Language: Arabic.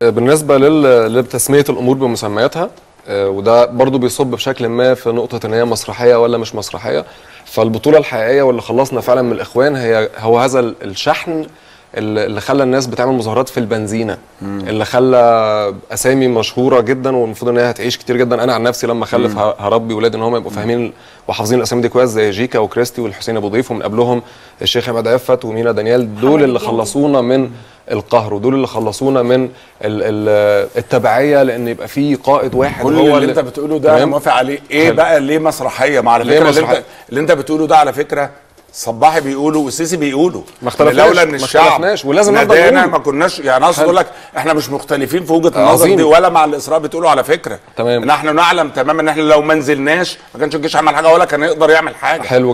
بالنسبة لل- لتسمية الأمور بمسمياتها آه، وده برضو بيصب بشكل ما في نقطة إن هي مسرحية ولا مش مسرحية فالبطولة الحقيقية واللي خلصنا فعلا من الإخوان هي هو هذا ال- الشحن اللي خلى الناس بتعمل مظاهرات في البنزينة اللي خلى أسامي مشهورة جدا والمفروض إن هي هتعيش كتير جدا أنا عن نفسي لما أخلف هربي ولادي إن هم يبقوا فاهمين وحافظين الأسامي دي كويس زي جيكا وكريستي والحسين أبو ضيف ومن قبلهم الشيخ عماد عفت ومينا دانيال دول اللي خلصونا من القهر ودول اللي خلصونا من ال- ال- التبعية لأن يبقى في قائد واحد كل هو اللي أنت بتقوله ده أنا؟ موافق عليه إيه حلو. بقى ليه مسرحية ما على فكره اللي؟ أنت اللي أنت بتقوله ده على فكرة صباحي بيقولوا والسيسي بيقولوا ما اختلفناش، لولا إن ما الشعب اختلفناش، ولازم نقول. ما كناش يعني أقصد. أقول لك إحنا مش مختلفين في وجهة النظر. دي ولا مع الإصرار بتقولوا على فكرة تمام. نحن نعلم تماما إن إحنا لو ما نزلناش ما كانش الجيش عمل حاجة ولا كان يقدر يعمل حاجة حلو